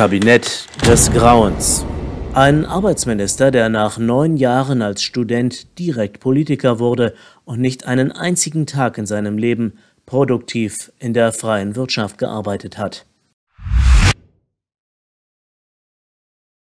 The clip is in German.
Kabinett des Grauens. Ein Arbeitsminister, der nach neun Jahren als Student direkt Politiker wurde und nicht einen einzigen Tag in seinem Leben produktiv in der freien Wirtschaft gearbeitet hat.